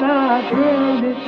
that grown is.